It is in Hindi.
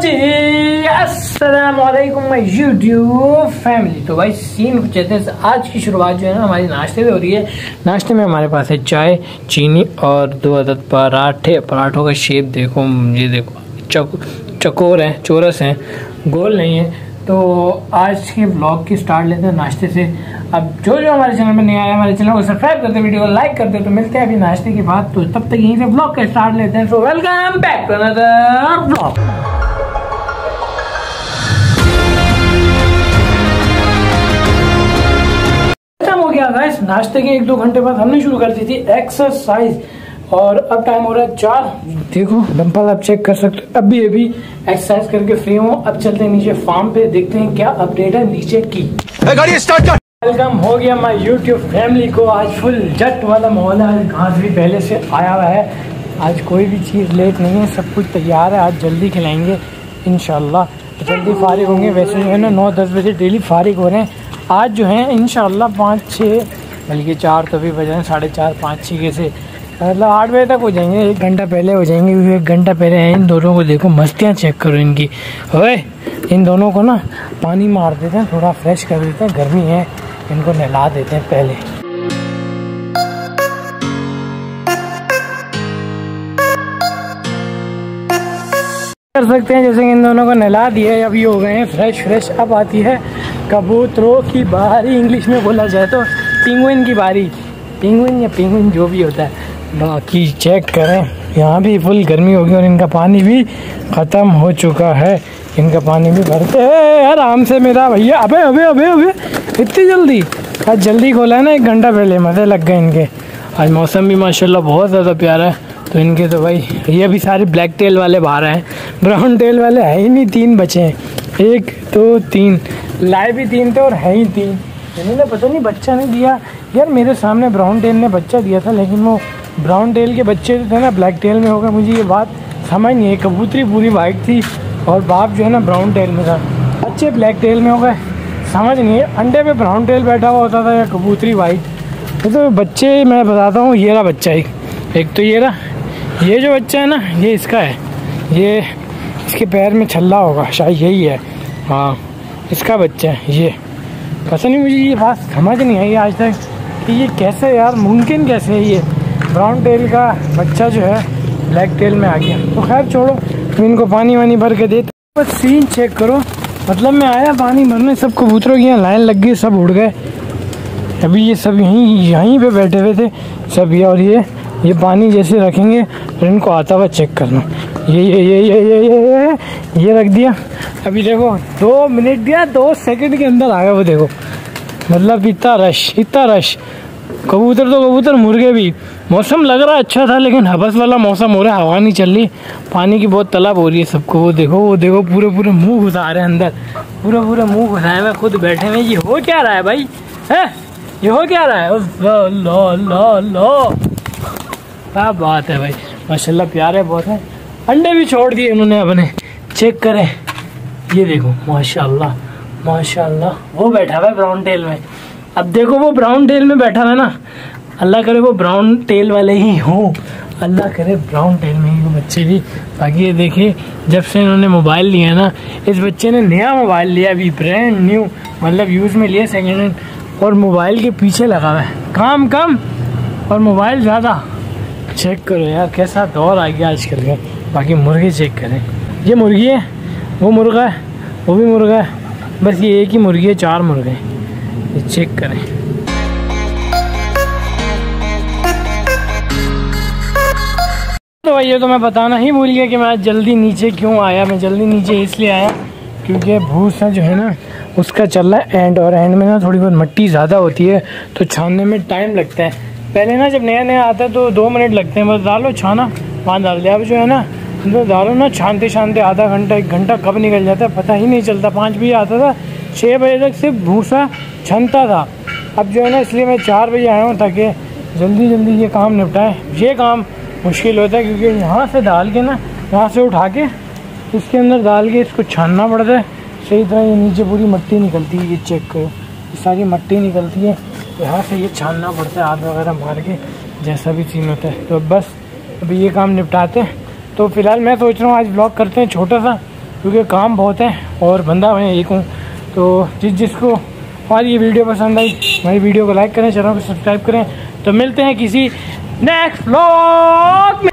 जी माय यूट्यूब फैमिली तो भाई सीन कुछ ऐसे हैं। आज की शुरुआत जो है ना, हमारी नाश्ते से हो रही है। नाश्ते में हमारे पास है चाय, चीनी और दो अदद पराठे। पराठों का शेप देखो, ये देखो। चक, चकोर हैं, चोरस हैं, गोल नहीं है। तो आज के ब्लॉग की स्टार्ट लेते हैं नाश्ते से। अब जो जो हमारे चैनल में नहीं आया हमारे चैनल को सब्सक्राइब करते वीडियो को लाइक करते तो मिलते हैं अभी नाश्ते की बात तो तब तक यहीं से ब्लॉग का स्टार्ट लेते हैं। So welcome back to another blog guys नाश्ते के एक दो घंटे बाद हमने शुरू कर दी थी एक्सरसाइज और अब टाइम हो रहा है चार। देखो डंपल आप चेक कर सकते हो। अभी अभी एक्सरसाइज करके फ्री हूँ। अब चलते हैं नीचे फार्म पे। देखते हैं क्या अपडेट है नीचे की। गाड़ी स्टार्ट कर। वेलकम हो गया माय यूट्यूब फैमिली को। आज फुल जट वाला माहौल है। आज घास भी पहले से आया हुआ है। आज कोई भी चीज़ लेट नहीं है। सब कुछ तैयार है। आज जल्दी खिलाएँगे इनशाला जल्दी फारिग होंगे। वैसे जो है ना नौ दस बजे डेली फारिग हो रहे हैं। आज जो है इन पाँच छः, बल्कि चार तो भी बजे साढ़े चार, पाँच छः के से। मतलब आठ बजे तक हो जाएँगे, एक घंटा पहले हो जाएँगे, क्योंकि एक घंटा पहले हैं इन दोनों को देखो, मस्तियाँ चेक करो इनकी। ओए, इन दोनों को ना पानी मार देते हैं, थोड़ा फ्रेश कर देते हैं, गर्मी है, इनको नहला देते हैं पहले। कर सकते हैं, जैसे इन दोनों को नहला दिया अब ये हो गए हैं फ्रेश फ्रेश अब आती है। कबूतरों की बारी। इंग्लिश में बोला जाए तो पिंगुइन की बारी। पिंगुइन या पिंगुइन जो भी होता है। बाकी चेक करें। यहाँ भी फुल गर्मी होगी और इनका पानी भी ख़त्म हो चुका है। इनका पानी भी भरते हैं। आराम से मेरा भैया, अबे अबे अबे अबे, इतनी जल्दी? आज जल्दी खोला है ना, एक घंटा पहले। मज़े लग गए इनके। आज मौसम भी माशाल्लाह बहुत ज़्यादा प्यारा है। तो इनके तो भाई, ये भी सारे ब्लैक टेल वाले बाहर हैं। ब्राउन टेल वाले है ही नहीं, तीन बचे हैं। एक, दो, तीन। लाए भी तीन थे और है ही तीन। इन्होंने पता नहीं, बच्चा नहीं दिया। यार, मेरे सामने ब्राउन टेल ने बच्चा दिया था, लेकिन वो ब्राउन टेल के बच्चे जो थे ना, ब्लैक टेल में होगा मुझे ये बात समझ नहीं है कबूतरी पूरी वाइट थी और बाप जो है ना, ब्राउन टेल में था। बच्चे ब्लैक टेल में हो गए। समझ नहीं है अंडे पे ब्राउन टेल बैठा हुआ होता था या कबूतरी वाइट। तो बच्चे, मैं बताता हूँ, ये रहा बच्चा एक। एक तो ये रहा। ये जो बच्चा है ना, ये इसका है। ये इसके पैर में छल्ला होगा शायद यही है। हाँ इसका बच्चा है ये। पता नहीं मुझे ये बात समझ नहीं आई आज तक कि ये कैसे यार मुमकिन कैसे है ये? ब्राउन टेल का बच्चा जो है ब्लैक टेल में आ गया। तो खैर छोड़ो मैं इनको पानी वानी भर के देते बस सीन चेक करो। मतलब मैं आया पानी भरने सब कबूतरों की यहाँ लाइन लग गई सब उड़ गए। अभी ये सब यहीं यहीं पे बैठे हुए थे सब ये और ये ये पानी जैसे रखेंगे फिर इनको आता हुआ चेक करना। ये ये ये ये ये ये, ये, ये रख दिया। अभी देखो, दो मिनट दिया, दो सेकंड के अंदर आ गया वो देखो। मतलब इतना रश इतना रश कबूतर तो कबूतर मुर्गे भी। मौसम लग रहा अच्छा था, लेकिन हबस वाला मौसम हो रहा है, हवा नहीं चल रही। पानी की बहुत तलब हो रही है सबको। वो देखो वो देखो पूरे पूरे मुँह घुसा रहे हैं अंदर। पूरे पूरे मुँह घुसाए हुए खुद बैठे हुए ये हो क्या रहा है भाई? है? ये हो क्या रहा है? लो लो लो क्या बात है भाई। माशाल्लाह, प्यारे बहुत है। अंडे भी छोड़ दिए इन्होंने अपने। चेक करें। ये देखो, माशाल्लाह माशाल्लाह। वो बैठा हुआ है ब्राउन टेल में। अब देखो, वो ब्राउन टेल में बैठा हुआ है ना। अल्लाह करे वो ब्राउन टेल वाले ही हों। अल्लाह करे ब्राउन टेल में ही वो बच्चे भी। बाकी ये देखिए जब से इन्होंने मोबाइल लिया ना, इस बच्चे ने नया मोबाइल लिया अभी ब्रांड न्यू मतलब यूज़ में लिया सेकेंड हैंड और मोबाइल के पीछे लगा हुआ है। काम, कम। और मोबाइल ज़्यादा। चेक करो यार, कैसा दौर आ गया आजकल का। बाकी मुर्गे चेक करें। ये मुर्गी है, वो मुर्गा है, वो भी मुर्गा है, बस ये एक ही मुर्गी है, चार मुर्गे हैं। ये चेक करें। तो भाई ये तो मैं बताना ही भूल गया कि मैं जल्दी नीचे क्यों आया, मैं जल्दी नीचे इसलिए आया क्योंकि भूसा जो है ना, उसका चल रहा है एंड और एंड में ना थोड़ी बहुत मिट्टी ज़्यादा होती है तो छानने में टाइम लगता है। पहले ना जब नया नया आता है तो दो मिनट लगते हैं, बस डालो, छाना वहाँ डाल दिया। अब जो है ना तो डालो ना छानते छानते आधा घंटा, एक घंटा कब निकल जाता है, पता ही नहीं चलता। पाँच बजे आता था छः बजे तक सिर्फ़ भूसा छनता था। अब जो है ना, इसलिए मैं चार बजे आया हूँ ताकि जल्दी जल्दी ये काम निपटाएँ। ये काम मुश्किल होता है क्योंकि यहाँ से डाल के ना, यहाँ से उठा के, इसके अंदर डाल के इसको छानना पड़ता है। सही तरह ये नीचे पूरी मट्टी निकलती है, ये चेक करो। ये सारी मट्टी निकलती है यहाँ से ये छानना पड़ता है, हाथ वगैरह मार के, जैसा भी सीन होता है। तो बस अभी ये काम निपटाते हैं। तो फ़िलहाल मैं सोच रहा हूँ आज ब्लॉग करते हैं छोटा सा, क्योंकि काम बहुत है और बंदा मैं एक हूँ। तो जिस जिसको हमारी ये वीडियो पसंद आई हमारी वीडियो को लाइक करें, चैनल को सब्सक्राइब करें। तो मिलते हैं किसी नेक्स्ट ब्लॉग में।